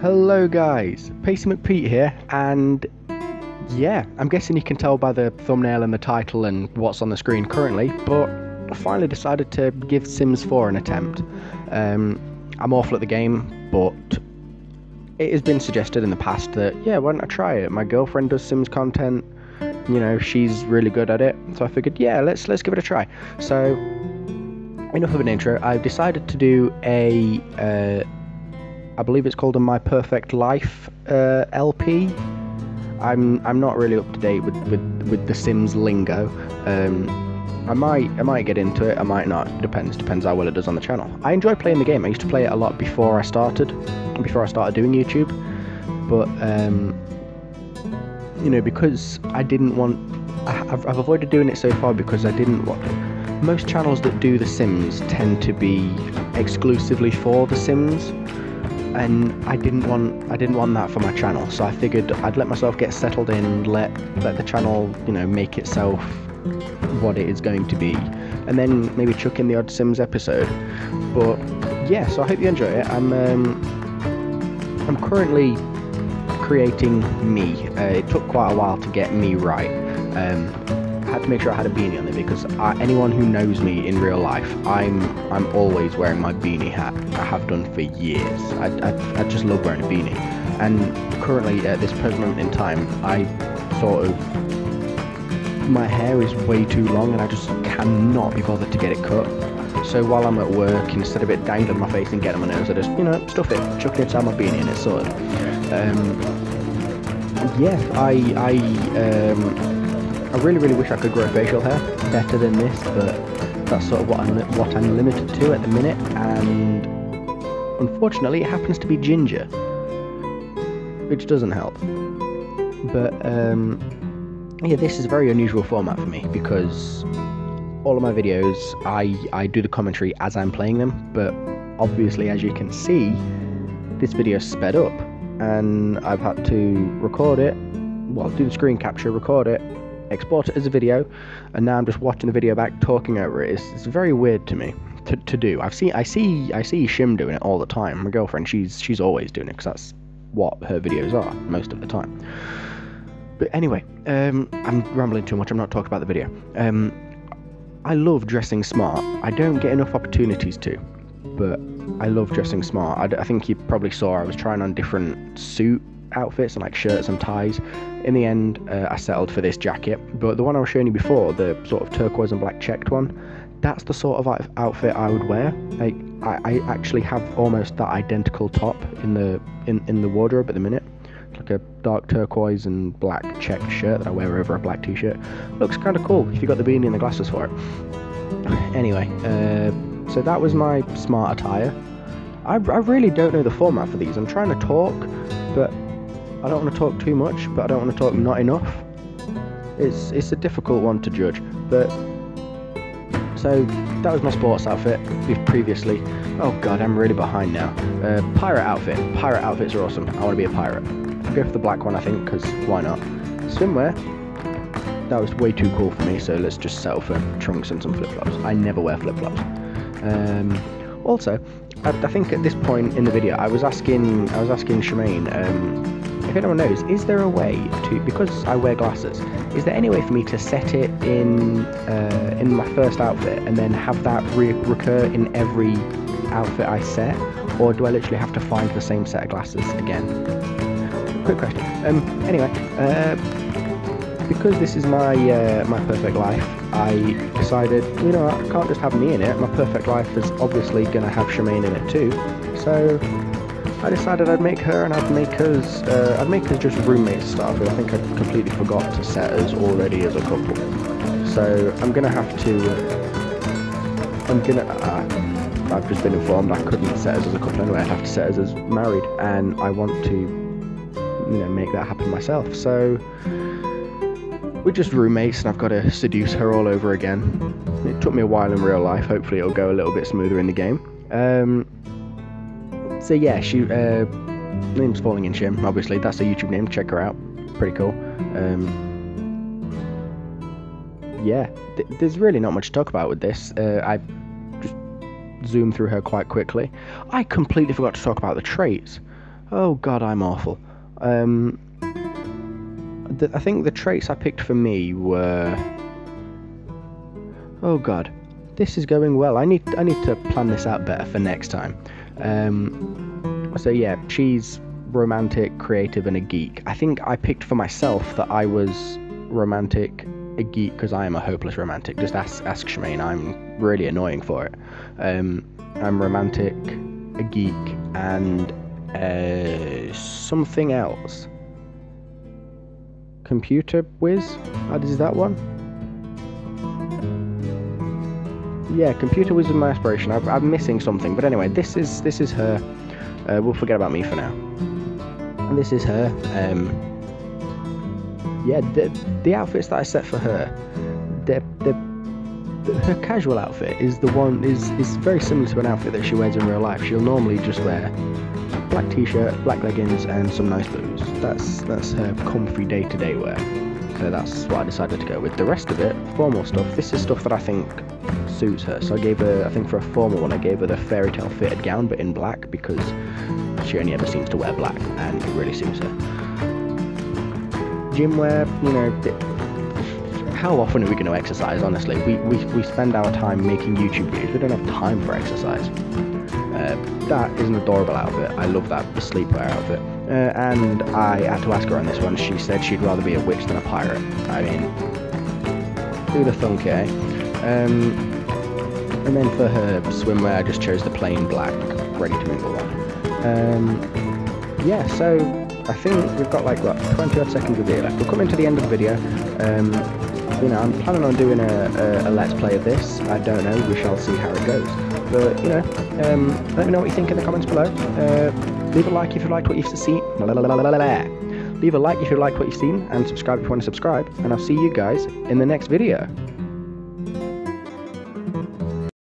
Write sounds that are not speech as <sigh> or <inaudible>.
Hello, guys. Pacey McPete here, and yeah, I'm guessing you can tell by the thumbnail and the title and what's on the screen currently, but I finally decided to give Sims 4 an attempt. Um, I'm awful at the game, but it has been suggested in the past that yeah, why don't I try it? My girlfriend does Sims content. You know, she's really good at it, so I figured, yeah, let's let's give it a try. So, enough of an intro. I've decided to do a uh, I believe it's called a My Perfect Life uh, LP. I'm I'm not really up to date with, with, with the Sims lingo. Um, I might I might get into it. I might not. Depends depends how well it does on the channel. I enjoy playing the game. I used to play it a lot before I started, before I started doing YouTube. But um, you know, because I didn't want, I've, I've avoided doing it so far because I didn't want. Most channels that do The Sims tend to be exclusively for The Sims and I didn't want I didn't want that for my channel. So I figured I'd let myself get settled in, let let the channel you know make itself what it is going to be, and then maybe chuck in the odd Sims episode. But yeah, so I hope you enjoy it. I'm um, I'm currently creating me. Uh, it took quite a while to get me right. Um, had to make sure I had a beanie on there because I, anyone who knows me in real life, I'm I'm always wearing my beanie hat. I have done for years. I, I, I just love wearing a beanie. And currently, at this present moment in time, I sort of my hair is way too long, and I just cannot be bothered to get it cut. So while I'm at work, instead of it dangling my face and getting my nose, I just you know stuff it, chuck it inside my beanie, and it's sorted. Um, yeah, I I. Um, I really, really wish I could grow facial hair better than this, but that's sort of what I'm, what I'm limited to at the minute, and unfortunately, it happens to be ginger, which doesn't help. But um, yeah, this is a very unusual format for me because all of my videos, I I do the commentary as I'm playing them, but obviously, as you can see, this video sped up, and I've had to record it. Well, do the screen capture, record it, export it as a video, and now I'm just watching the video back, talking over it. It's, it's very weird to me to, to do. I've seen I see I see Shim doing it all the time. My girlfriend, she's she's always doing it because that's what her videos are most of the time. But anyway, um, I'm rambling too much. I'm not talking about the video. Um, I love dressing smart. I don't get enough opportunities to, but I love dressing smart. I, I think you probably saw I was trying on different suit outfits and like shirts and ties. In the end, uh, I settled for this jacket, but the one I was showing you before, the sort of turquoise and black checked one, that's the sort of outfit I would wear. Like I, I actually have almost that identical top in the in, in the wardrobe at the minute. It's like a dark turquoise and black checked shirt that I wear over a black t-shirt. Looks kind of cool if you got the beanie and the glasses for it. <sighs> Anyway, uh, so that was my smart attire. I, I really don't know the format for these. I'm trying to talk, but I don't want to talk too much, but I don't want to talk not enough. It's it's a difficult one to judge, but so that was my sports outfit previously. Oh god, I'm really behind now. Uh, pirate outfit. Pirate outfits are awesome. I want to be a pirate. I'll go for the black one, I think, because why not? Swimwear. That was way too cool for me, so let's just settle for trunks and some flip-flops. I never wear flip-flops. Um, also, I, I, think at this point in the video, I was asking, I was asking Shemaine, um, if anyone knows, is there a way to, because I wear glasses, is there any way for me to set it in uh, in my first outfit and then have that re- recur in every outfit I set, or do I literally have to find the same set of glasses again? Quick question. Um, anyway, uh, because this is my uh, my perfect life, I decided, you know, I can't just have me in it. My perfect life is obviously going to have Shemaine in it too. So I decided I'd make her and I'd make us uh, I'd make us just roommate stuff. I think I completely forgot to set us already as a couple. So I'm gonna have to. I'm gonna. Uh, I've just been informed I couldn't set us as a couple anyway. I'd have to set us as married, and I want to, you know, make that happen myself. So we're just roommates, and I've got to seduce her all over again. It took me a while in real life. Hopefully, it'll go a little bit smoother in the game. Um, so yeah, she uh, name's Falling in Shim. Obviously, that's a YouTube name. Check her out. Pretty cool. Um, yeah, th- there's really not much to talk about with this. Uh, I just zoomed through her quite quickly. I completely forgot to talk about the traits. Oh God, I'm awful. Um, I think the traits I picked for me were. Oh God, this is going well. I need I need to plan this out better for next time. Um, so yeah, she's romantic, creative, and a geek. I think I picked for myself that I was romantic, a geek because I am a hopeless romantic. Just ask ask Shemaine. I'm really annoying for it. Um, I'm romantic, a geek, and uh, something else. Computer whiz? Does that one? Yeah, computer was my aspiration. I, I'm missing something, but anyway, this is this is her. Uh, we'll forget about me for now. And this is her. Um, yeah, the the outfits that I set for her, her casual outfit is the one is is very similar to an outfit that she wears in real life. She'll normally just wear black t-shirt, black leggings, and some nice boots. That's that's her comfy day-to-day wear. So that's what I decided to go with. The rest of it, formal stuff. This is stuff that I think suits her. So I gave her, I think for a formal one, I gave her the fairy tale fitted gown, but in black because she only ever seems to wear black, and it really suits her. Gym wear, you know, how often are we going to exercise? Honestly, we, we we spend our time making YouTube videos. We don't have time for exercise. Uh, that is an adorable outfit. I love that sleepwear outfit. Uh, and I had to ask her on this one. She said she'd rather be a witch than a pirate. I mean, who the thunk, eh? Um, and then for her swimwear, I just chose the plain black, ready to mingle one. Um, yeah, so I think we've got like what 20 odd seconds of video left. We're coming to the end of the video. Um, you know, I'm planning on doing a, a, a, let's play of this. I don't know. We shall see how it goes. But you know, um, let me know what you think in the comments below. Uh, leave a like if you liked what you've seen. Leave a like if you liked what you've seen, and subscribe if you want to subscribe. And I'll see you guys in the next video.